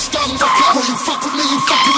Stop! When you fuck with me, you fuck